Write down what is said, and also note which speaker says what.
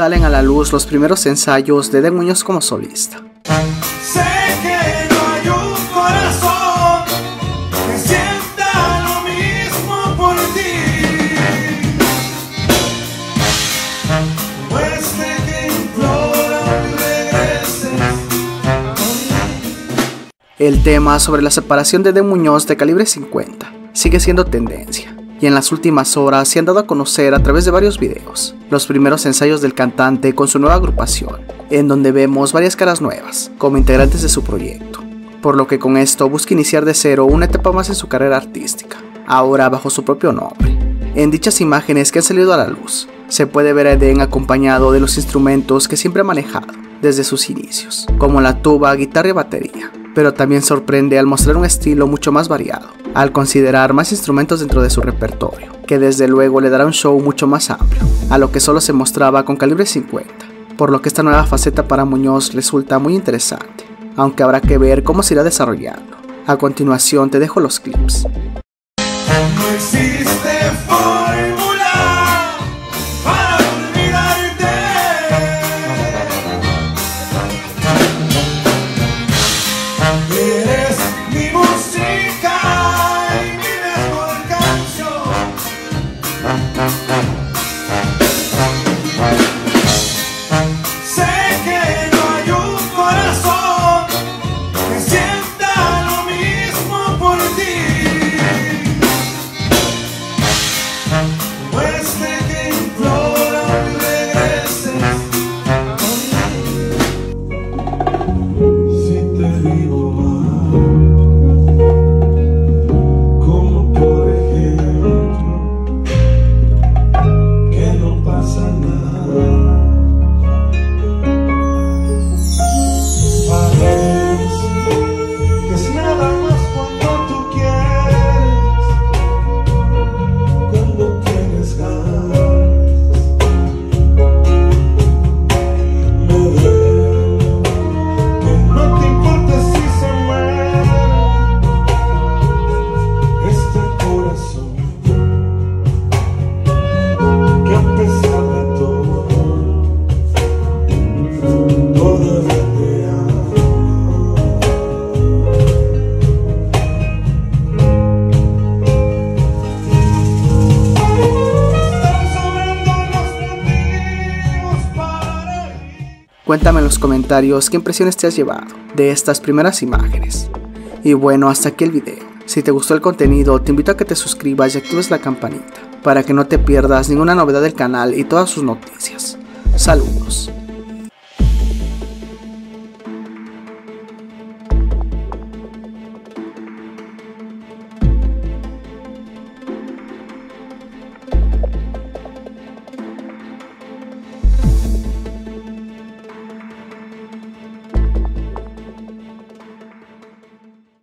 Speaker 1: salen a la luz los primeros ensayos de Den Muñoz como solista.
Speaker 2: Sé que no hay un corazón que sienta lo mismo por ti. Pues que regreses
Speaker 1: El tema sobre la separación de Den Muñoz de calibre 50 sigue siendo tendencia y en las últimas horas se han dado a conocer a través de varios videos los primeros ensayos del cantante con su nueva agrupación, en donde vemos varias caras nuevas como integrantes de su proyecto, por lo que con esto busca iniciar de cero una etapa más en su carrera artística, ahora bajo su propio nombre. En dichas imágenes que han salido a la luz, se puede ver a Eden acompañado de los instrumentos que siempre ha manejado desde sus inicios, como la tuba, guitarra y batería, pero también sorprende al mostrar un estilo mucho más variado, al considerar más instrumentos dentro de su repertorio, que desde luego le dará un show mucho más amplio, a lo que solo se mostraba con calibre 50, por lo que esta nueva faceta para Muñoz resulta muy interesante, aunque habrá que ver cómo se irá desarrollando. A continuación te dejo los clips. Cuéntame en los comentarios qué impresiones te has llevado de estas primeras imágenes. Y bueno, hasta aquí el video. Si te gustó el contenido, te invito a que te suscribas y actives la campanita para que no te pierdas ninguna novedad del canal y todas sus noticias. Saludos.